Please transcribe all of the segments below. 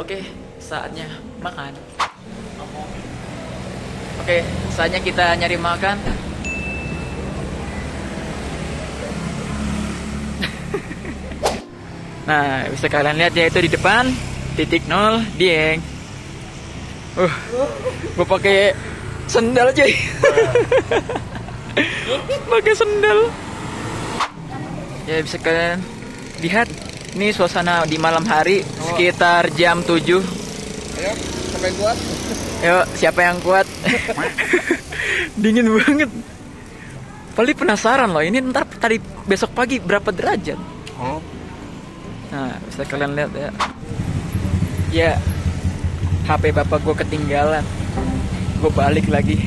Oke, saatnya makan. Oke, saatnya kita nyari makan. nah, bisa kalian lihat ya itu di depan titik nol dieng. Uh, gue pakai sendal cuy. pakai sendal. Ya bisa kalian lihat ini suasana di malam hari sekitar jam 7 Ayo, siapa yang kuat? Yuk, siapa yang kuat? Dingin banget. Paling penasaran loh, ini ntar tadi besok pagi berapa derajat? Oh. Nah, bisa kalian lihat ya. Ya, HP bapak gue ketinggalan. Gue balik lagi.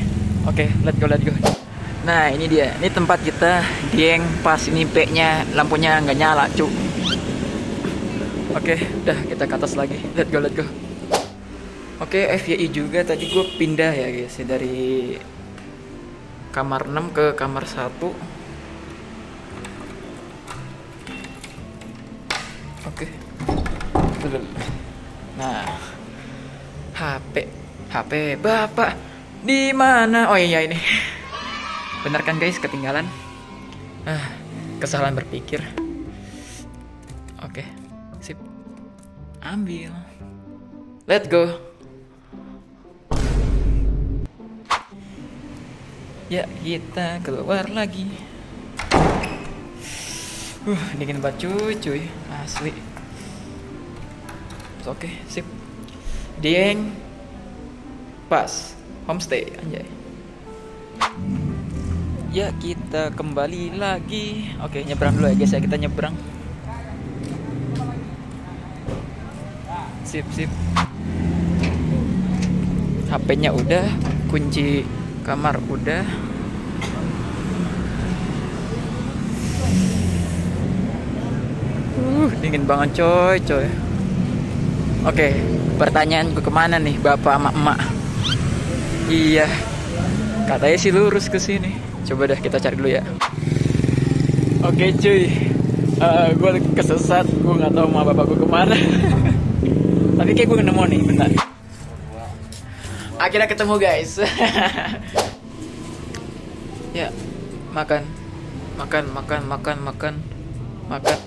Oke, let's go, let's go. Nah, ini dia. Ini tempat kita. Dieng pas ini P-nya lampunya nggak nyala, cu. Oke, udah kita ke atas lagi. Let's go, let's go. Oke, FYI juga tadi gue pindah ya guys ya, dari kamar 6 ke kamar 1. Oke. Nah, HP, HP Bapak di mana? Oh iya ini. Bener kan guys, ketinggalan. Ah, kesalahan berpikir. Ambil. Let's go. Ya, kita keluar lagi. Uh, dingin banget cuy, cuy. Asli. Oke, sip. Dieng. Pas. Homestay, anjay. Ya, kita kembali lagi. Oke, nyebrang dulu ya guys ya. Kita nyebrang. Sip, sip. HP-nya udah, kunci kamar udah. Uh, dingin banget coy, coy. Oke, pertanyaan gue ke mana nih, bapak sama emak? Iya, katanya sih lurus ke sini. Coba dah kita cari dulu ya. Oke cuy, uh, gue kesesat, gue nggak tahu mau bapak gue ke mana. Tapi kayak gue nemu nih, bentar. Akhirnya ketemu guys. ya, makan, makan, makan, makan, makan, makan.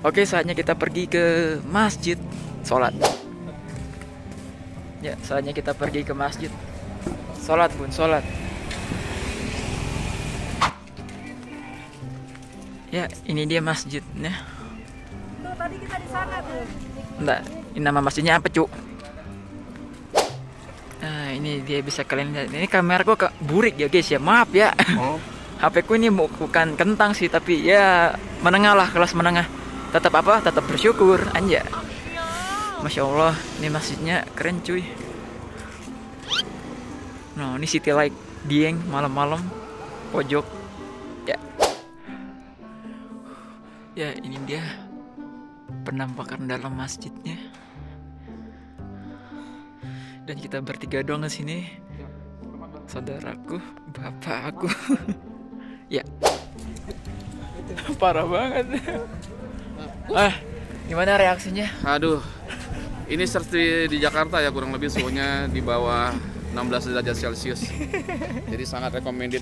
Oke, saatnya kita pergi ke masjid, sholat. Ya, saatnya kita pergi ke masjid, sholat pun sholat. Ya, ini dia masjidnya. Tuh tadi kita di sana tuh. Enggak, ini nama masjidnya apa, Cuk? Nah, ini dia bisa kalian lihat. Ini kamera gua ke burik ya, guys ya. Maaf ya. Oh. HP ku ini bu- bukan kentang sih, tapi ya menengah lah, kelas menengah. Tetap apa? Tetap bersyukur, anja. Masya Allah, ini masjidnya keren cuy. Nah, ini city light Dieng malam-malam pojok. Ya. Ya, ini dia penampakan dalam masjidnya. Dan kita bertiga doang ke sini. Saudaraku, bapak aku. ya. Parah banget. ah, gimana reaksinya? Aduh. Ini seperti di Jakarta ya kurang lebih suhunya di bawah 16 derajat Celcius. Jadi sangat recommended.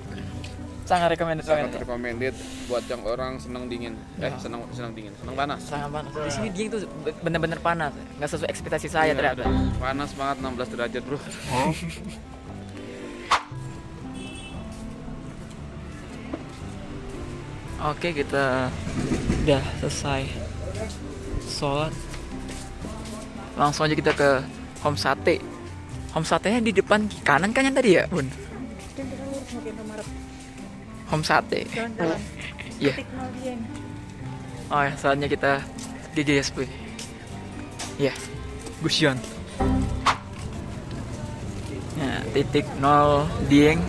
Sangat recommended Sangat banget. recommended buat yang orang senang dingin. Eh, senang senang dingin, senang panas. Sangat panas. Di sini dia itu bener-bener panas. Nggak sesuai ekspektasi saya Iya, ternyata. Panas banget 16 derajat, Bro. Oke, kita udah selesai sholat. Langsung aja kita ke home sate. Home satenya di depan kanan kan yang tadi ya, Bun? Home sate. Iya. Oh ya, saatnya kita di GSP. Ya, Gusyon. Ya, titik nol Dieng.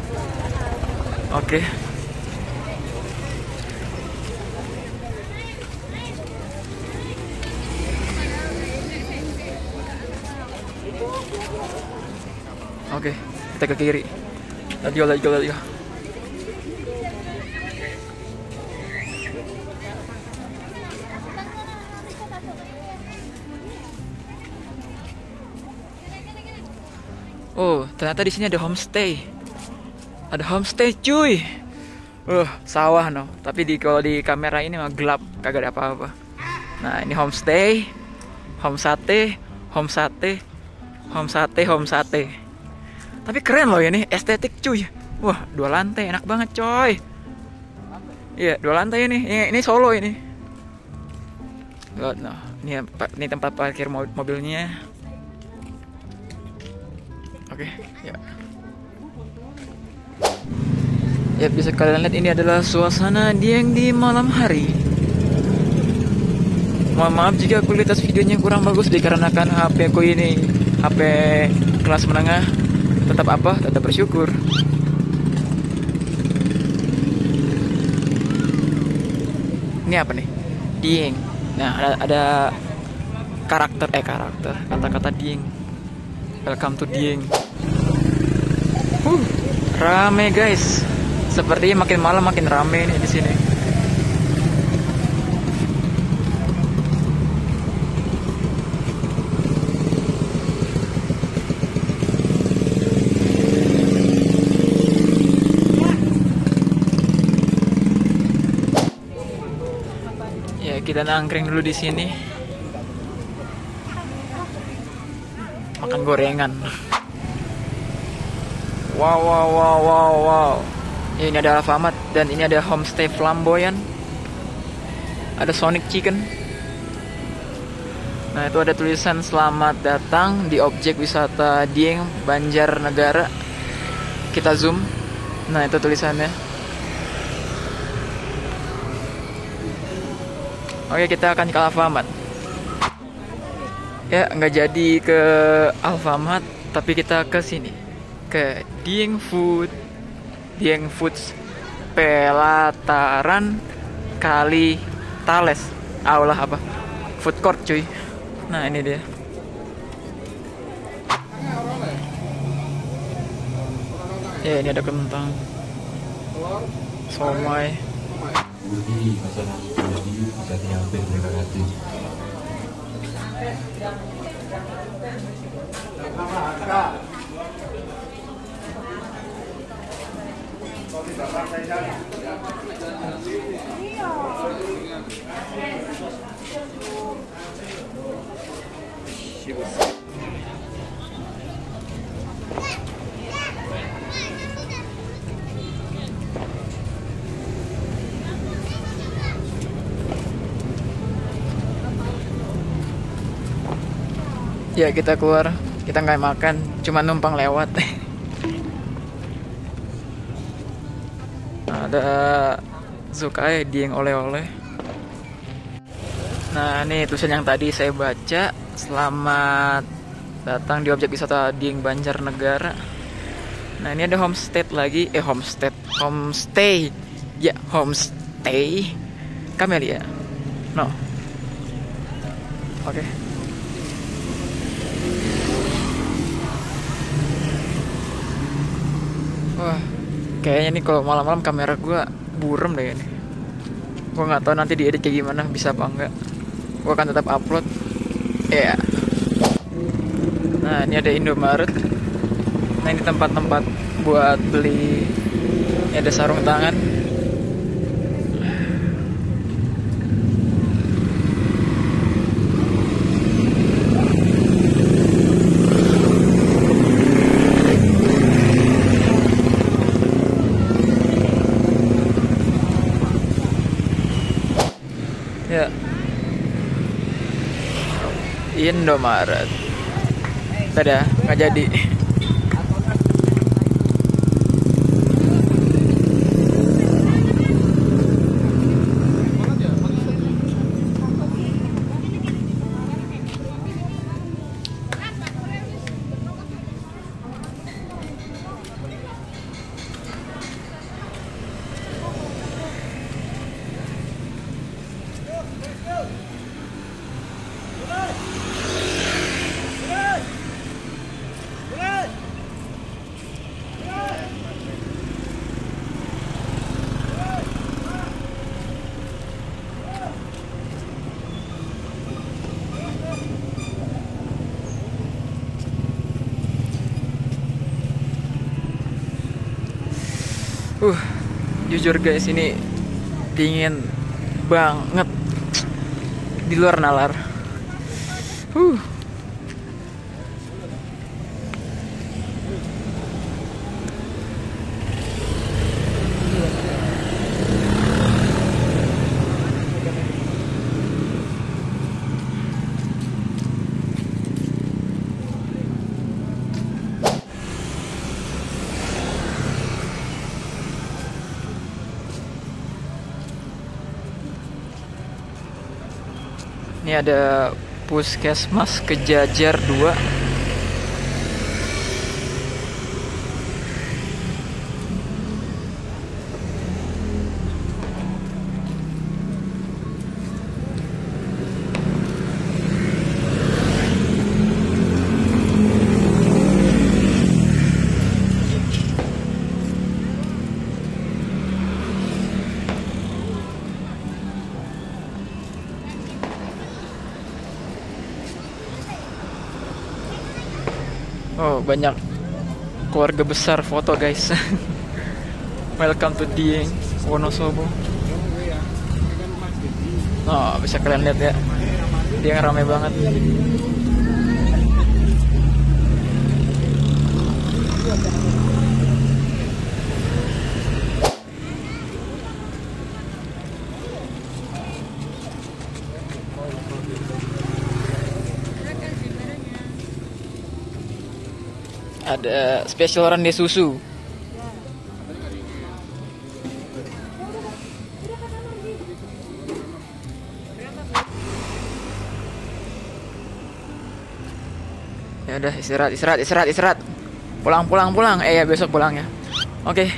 Oke. Oke, kita ke kiri. Let's go, let's ternyata di sini ada homestay. Ada homestay, cuy. Uh, sawah no. Tapi di kalau di kamera ini mah gelap, kagak ada apa-apa. Nah, ini homestay, home sate, home sate, home sate, home sate. Tapi keren loh ini, estetik cuy. Wah, dua lantai enak banget, coy. Iya, dua lantai ini. Ini, ini Solo ini. Lihat, nah, ini, ini tempat parkir mo- mobilnya. Oke, ya. Ya bisa kalian lihat ini adalah suasana Dieng di malam hari. Mohon maaf jika kualitas videonya kurang bagus dikarenakan HP ku ini HP kelas menengah. Tetap apa? Tetap bersyukur. Ini apa nih? Dieng. Nah, ada, ada karakter eh karakter kata-kata Dieng. Welcome to Dieng. Rame guys. Sepertinya makin malam makin rame nih di sini. Ya kita nangkring dulu di sini. Makan gorengan. Wow wow wow wow wow. Ini ada Alfamart dan ini ada homestay flamboyan. Ada Sonic Chicken. Nah itu ada tulisan selamat datang di objek wisata Dieng Banjarnegara. Kita zoom. Nah itu tulisannya. Oke kita akan ke Alfamart. Ya nggak jadi ke Alfamart tapi kita ke sini ke Dieng Food. Dieng Foods Pelataran Kali Tales. Aulah apa? Food court cuy. Nah ini dia. Ya ini ada kentang. Somai Ya kita keluar. Kita nggak makan Cuma numpang lewat Ada Zukai Dieng oleh-oleh. Nah ini tulisan yang tadi saya baca. Selamat datang di objek wisata Dieng Banjarnegara. Nah ini ada homestay lagi. Eh homestay. Homestay. Ya homestay. Kamelia No. Oke. Wah, kayaknya nih kalau malam-malam kamera gua burem deh ini. Gua nggak tahu nanti diedit kayak gimana, bisa apa enggak. Gua akan tetap upload. Ya. Nah, ini ada Indomaret. Nah, ini tempat-tempat buat beli. Ini ada sarung tangan. Ya. Indomaret. Dadah, nggak jadi. Jujur guys ini dingin banget di luar nalar. Uh. Ini ada Puskesmas Kejajar 2 Oh banyak keluarga besar foto guys. Welcome to Dieng Wonosobo. Oh bisa kalian lihat ya. Dieng rame banget Ada spesial rende susu Ya udah istirahat istirahat istirahat istirahat. Pulang pulang pulang. Eh ya besok pulang ya. Oke.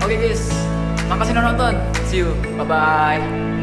Oke guys. Makasih udah nonton. See you. Bye bye.